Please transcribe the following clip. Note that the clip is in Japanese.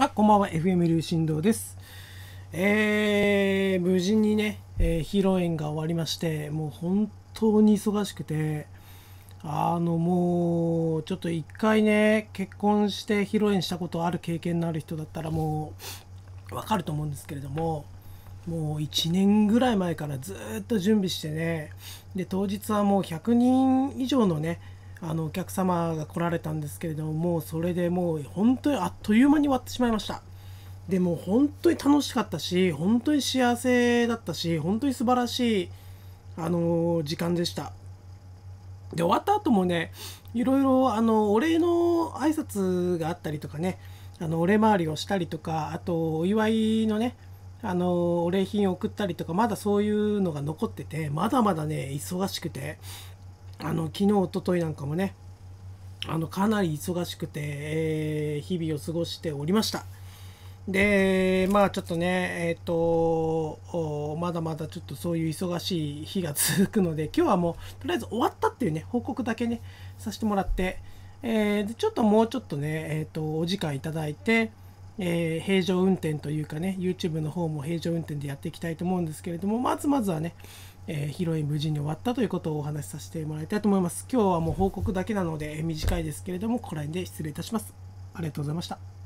あ、こんばんは、FM 流振動です。えー、無事にね、えー、披露宴が終わりまして、もう本当に忙しくて、あの、もう、ちょっと一回ね、結婚して披露宴したことある経験のある人だったらもう、わかると思うんですけれども、もう1年ぐらい前からずっと準備してね、で、当日はもう100人以上のね、あのお客様が来られたんですけれどももうそれでもう本当にあっという間に終わってしまいました。でも本当に楽しかったし本当に幸せだったし本当に素晴らしいあの時間でした。で終わった後もねいろいろあのお礼の挨拶があったりとかねあのお礼回りをしたりとかあとお祝いのねあのお礼品を送ったりとかまだそういうのが残っててまだまだね忙しくてあの昨日おとといなんかもねあのかなり忙しくて、えー、日々を過ごしておりました。でまあちょっとねえっ、とまだまだちょっとそういう忙しい日が続くので今日はもうとりあえず終わったっていうね報告だけねさせてもらって、えー、でちょっともうちょっとねえっ、とお時間いただいてえー、平常運転というかね YouTube の方も平常運転でやっていきたいと思うんですけれどもまずまずはねえー、披露宴無事に終わったということをお話しさせてもらいたいと思います。今日はもう報告だけなので短いですけれども、ここら辺で失礼いたします。ありがとうございました。